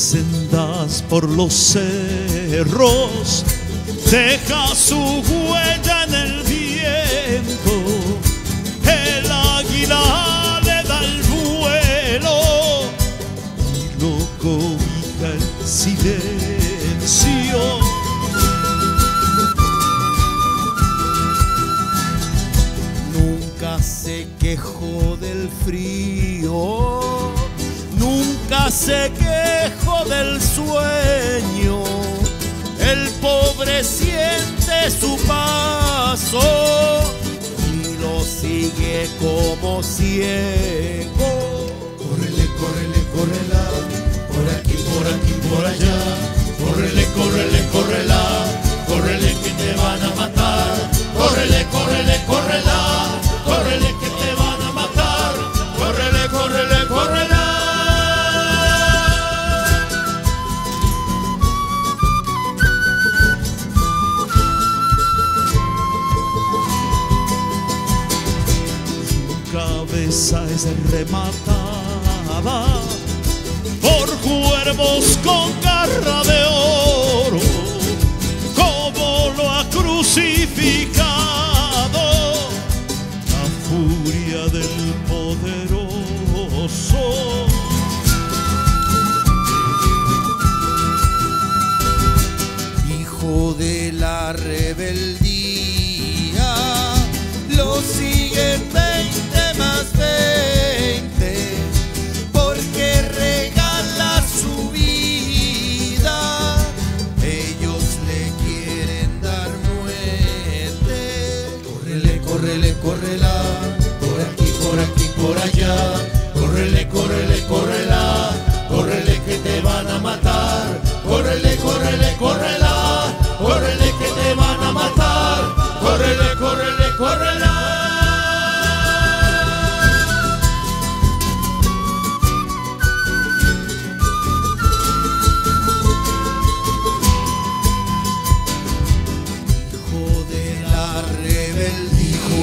sendas por los cerros, deja su huella en el viento. El águila le da el vuelo y lo cobija el silencio. Nunca se quejó del frío, nunca se quejó del sueño. El pobre siente su paso y lo sigue como ciego. Cabeza es rematada por cuervos con garra de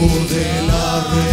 de la